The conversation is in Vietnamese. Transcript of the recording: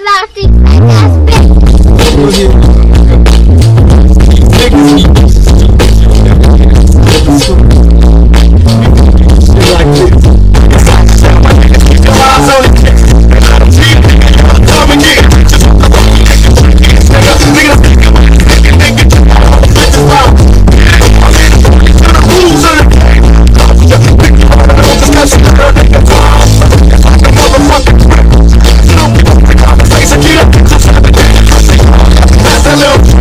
about these fat ass bitch. Hello.